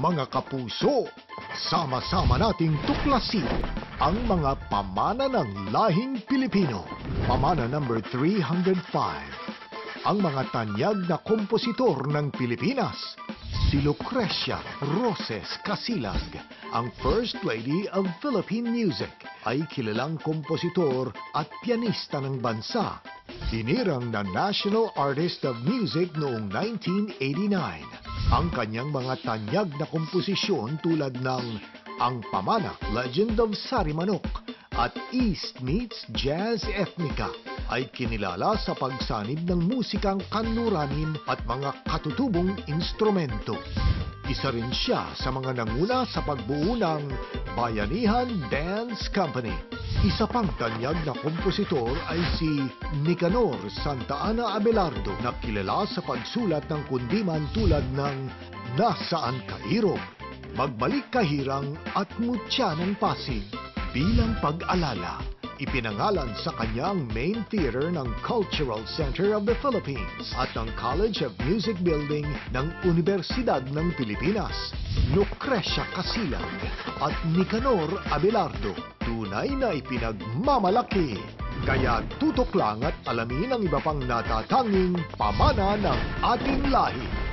Mga kapuso, sama-sama nating tuklasin ang mga pamana ng lahing Pilipino. Pamana number 305. Ang mga tanyag na kompositor ng Pilipinas. Si Lucrecia Roses Casilag, ang First Lady of Philippine Music, ay kilalang kompositor at pianista ng bansa. Binirang na National Artist of Music noong 1989. Ang kanyang mga tanyag na komposisyon tulad ng Ang Pamana, Legend of Sarimanok at East Meets Jazz Ethnica ay kinilala sa pagsanib ng musikang kanluranin at mga katutubong instrumento. Isa rin siya sa mga nanguna sa pagbuo ng Bayanihan Dance Company. Isa pang tanyag na kompositor ay si Nicanor Santa Ana Abelardo na kilala sa pagsulat ng kundiman tulad ng Nasaan Ka Irog, Magbalik Kahirang at Mutya ng Pasig. Bilang pag-alala, ipinangalan sa kanyang main theater ng Cultural Center of the Philippines at ng College of Music Building ng Universidad ng Pilipinas. Lucrecia Casilag at Nicanor Abelardo, tunay na ipinagmamalaki. Kaya tutok lang at alamin ang iba pang natatanging pamana ng ating lahi.